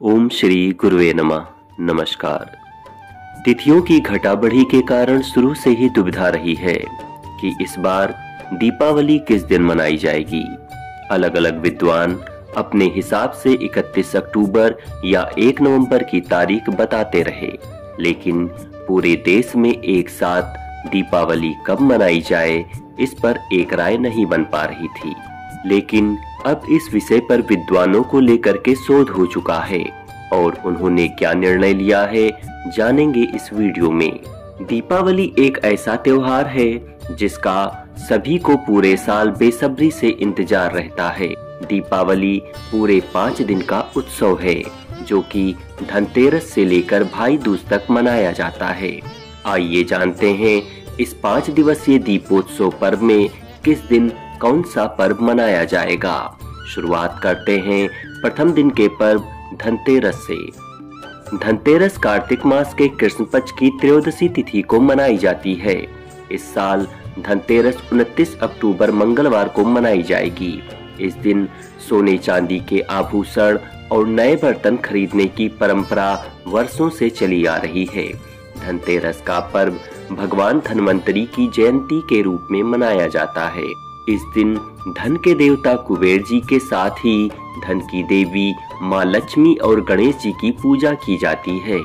ओम श्री गुरुवे नमः। नमस्कार। तिथियों की घटा बढ़ी के कारण शुरू से ही दुविधा रही है कि इस बार दीपावली किस दिन मनाई जाएगी। अलग अलग विद्वान अपने हिसाब से 31 अक्टूबर या 1 नवंबर की तारीख बताते रहे, लेकिन पूरे देश में एक साथ दीपावली कब मनाई जाए, इस पर एक राय नहीं बन पा रही थी। लेकिन अब इस विषय पर विद्वानों को लेकर के शोध हो चुका है और उन्होंने क्या निर्णय लिया है, जानेंगे इस वीडियो में। दीपावली एक ऐसा त्योहार है, जिसका सभी को पूरे साल बेसब्री से इंतज़ार रहता है। दीपावली पूरे पाँच दिन का उत्सव है, जो कि धनतेरस से लेकर भाई दूज तक मनाया जाता है। आइए जानते हैं, इस पाँच दिवसीय दीपोत्सव पर्व में किस दिन कौन सा पर्व मनाया जाएगा? शुरुआत करते हैं प्रथम दिन के पर्व धनतेरस से। धनतेरस कार्तिक मास के कृष्ण पक्ष की त्रयोदशी तिथि को मनाई जाती है। इस साल धनतेरस 29 अक्टूबर मंगलवार को मनाई जाएगी। इस दिन सोने चांदी के आभूषण और नए बर्तन खरीदने की परंपरा वर्षों से चली आ रही है। धनतेरस का पर्व भगवान धनवंतरी की जयंती के रूप में मनाया जाता है। इस दिन धन के देवता कुबेर जी के साथ ही धन की देवी माँ लक्ष्मी और गणेश जी की पूजा की जाती है।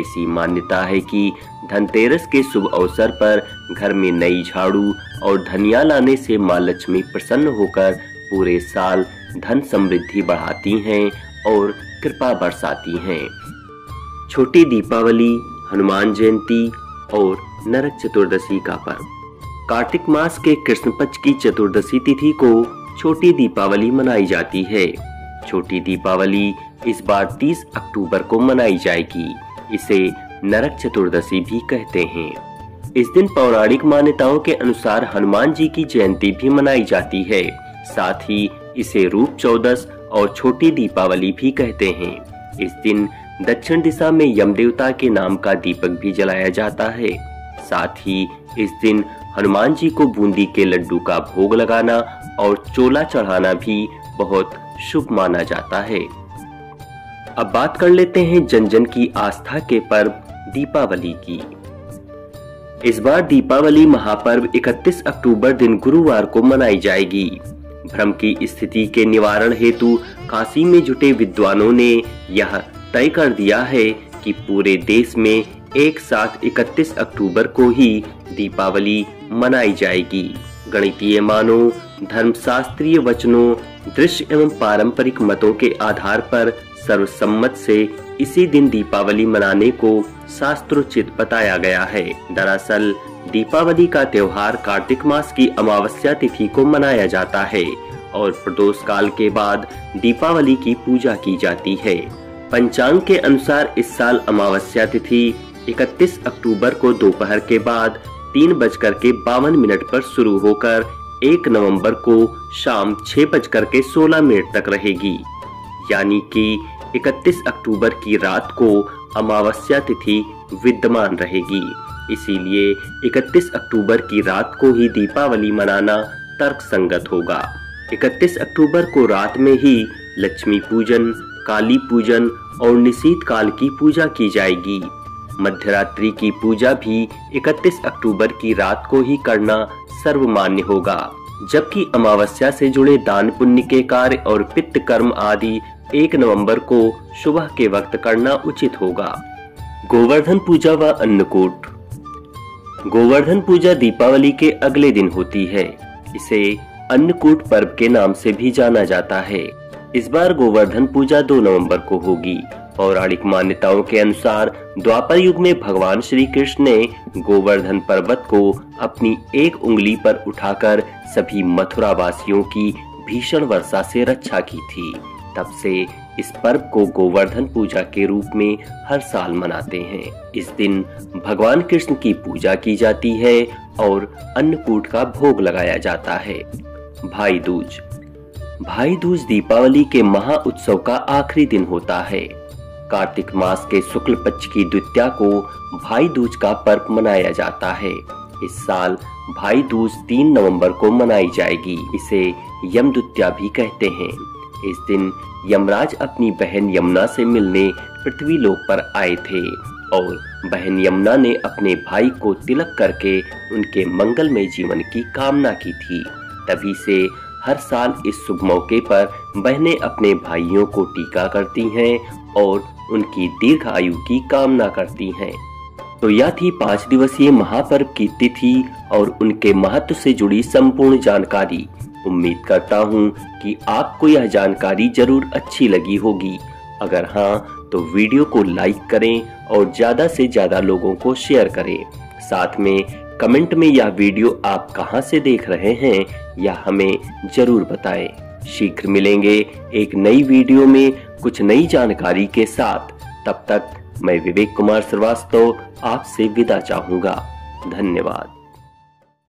ऐसी मान्यता है कि धनतेरस के शुभ अवसर पर घर में नई झाड़ू और धनिया लाने से माँ लक्ष्मी प्रसन्न होकर पूरे साल धन समृद्धि बढ़ाती हैं और कृपा बरसाती हैं। छोटी दीपावली, हनुमान जयंती और नरक चतुर्दशी का पर्व। कार्तिक मास के कृष्ण पक्ष की चतुर्दशी तिथि को छोटी दीपावली मनाई जाती है। छोटी दीपावली इस बार 30 अक्टूबर को मनाई जाएगी। इसे नरक चतुर्दशी भी कहते हैं। इस दिन पौराणिक मान्यताओं के अनुसार हनुमान जी की जयंती भी मनाई जाती है। साथ ही इसे रूप चौदस और छोटी दीपावली भी कहते हैं। इस दिन दक्षिण दिशा में यम देवता के नाम का दीपक भी जलाया जाता है। साथ ही इस दिन हनुमान जी को बूंदी के लड्डू का भोग लगाना और चोला चढ़ाना भी बहुत शुभ माना जाता है। अब बात कर लेते हैं जन जन की आस्था के पर्व, दीपावली की। इस बार दीपावली महापर्व 31 अक्टूबर दिन गुरुवार को मनाई जाएगी। भ्रम की स्थिति के निवारण हेतु काशी में जुटे विद्वानों ने यह तय कर दिया है कि पूरे देश में एक साथ 31 अक्टूबर को ही दीपावली मनाई जाएगी। गणितीय मानों, धर्मशास्त्रीय वचनों, दृश्य एवं पारंपरिक मतों के आधार पर सर्वसम्मत से इसी दिन दीपावली मनाने को शास्त्रोचित बताया गया है। दरअसल, दीपावली का त्योहार कार्तिक मास की अमावस्या तिथि को मनाया जाता है और प्रदोष काल के बाद दीपावली की पूजा की जाती है। पंचांग के अनुसार इस साल अमावस्या तिथि 31 अक्टूबर को दोपहर के बाद तीन बजकर के बावन मिनट पर शुरू होकर एक नवंबर को शाम छह बजकर के सोलह मिनट तक रहेगी। यानी कि 31 अक्टूबर की रात को अमावस्या तिथि विद्यमान रहेगी। इसीलिए 31 अक्टूबर की रात को ही दीपावली मनाना तर्क संगत होगा। 31 अक्टूबर को रात में ही लक्ष्मी पूजन, काली पूजन और निशीत काल की पूजा की जाएगी। मध्यरात्रि की पूजा भी 31 अक्टूबर की रात को ही करना सर्वमान्य होगा। जबकि अमावस्या से जुड़े दान पुण्य के कार्य और पित्त कर्म आदि एक नवंबर को सुबह के वक्त करना उचित होगा। गोवर्धन पूजा व अन्नकूट। गोवर्धन पूजा दीपावली के अगले दिन होती है। इसे अन्नकूट पर्व के नाम से भी जाना जाता है। इस बार गोवर्धन पूजा दो नवंबर को होगी। पौराणिक मान्यताओं के अनुसार द्वापर युग में भगवान श्री कृष्ण ने गोवर्धन पर्वत को अपनी एक उंगली पर उठाकर सभी मथुरा वासियों की भीषण वर्षा से रक्षा की थी। तब से इस पर्व को गोवर्धन पूजा के रूप में हर साल मनाते हैं। इस दिन भगवान कृष्ण की पूजा की जाती है और अन्नकूट का भोग लगाया जाता है। भाई दूज। भाई दूज दीपावली के महा उत्सव का आखिरी दिन होता है। कार्तिक मास के शुक्ल पक्ष की द्वितीया को भाई दूज का पर्व मनाया जाता है। इस साल भाई दूज तीन नवंबर को मनाई जाएगी। इसे यम द्वितीया भी कहते हैं। इस दिन यमराज अपनी बहन यमुना से मिलने पृथ्वी लोक पर आए थे और बहन यमुना ने अपने भाई को तिलक करके उनके मंगलमय जीवन की कामना की थी। तभी से हर साल इस शुभ मौके पर बहनें अपने भाइयों को टीका करती हैं और उनकी दीर्घ आयु की कामना करती हैं। तो यह थी पाँच दिवसीय महापर्व की तिथि और उनके महत्व से जुड़ी संपूर्ण जानकारी। उम्मीद करता हूँ कि आपको यह जानकारी ज़रूर अच्छी लगी होगी। अगर हाँ तो वीडियो को लाइक करें और ज़्यादा से ज़्यादा लोगों को शेयर करें। साथ में कमेंट में यह वीडियो आप कहाँ से देख रहे हैं, यह हमें ज़रूर बताएँ। शीघ्र मिलेंगे एक नई वीडियो में। कुछ नई जानकारी के साथ। तब तक मैं विवेक कुमार श्रीवास्तव आपसे विदा चाहूँगा। धन्यवाद।